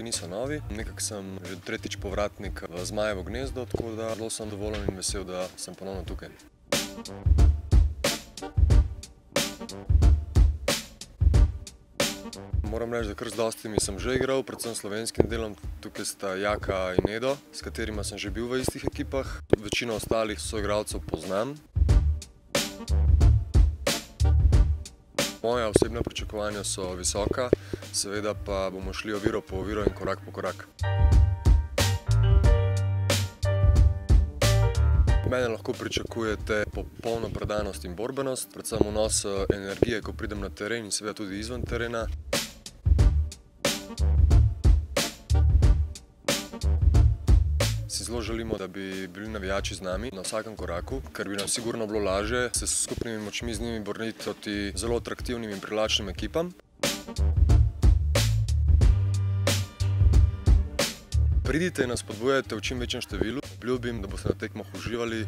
občutki niso novi. Nekako sem že tretjič povratnik v Zmajevo gnezdo, tako da zelo sem zadovoljen in vesel, da sem ponovno tukaj. Moram reči, da kar z dostimi sem že igral, predvsem slovenskim delom. Tukaj sta Jaka in Edo, s katerima sem že bil v istih ekipah. Večino ostalih soigralcev poznam. Moja osebna pričakovanja so visoka, seveda pa bomo šli oviro po oviro in korak po korak. Mene lahko pričakujete popolno predanost in borbenost, predvsem vnos energije, ko pridem na teren in seveda tudi izven terena. Si zelo želimo, da bi bili navijači z nami na vsakem koraku, ker bi nam sigurno bilo lažje se s skupnimi močmi z njimi boriti proti zelo atraktivnim in privlačnim ekipam. Pridite in nas spodbujajte v čim večjem številu. Obljubim, da boste na tekmah uživali.